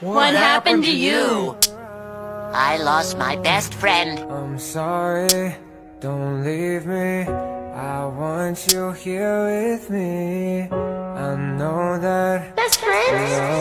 What, what happened, happened to you? I lost my best friend. I'm sorry, don't leave me. I want you here with me. I know that. Best friends?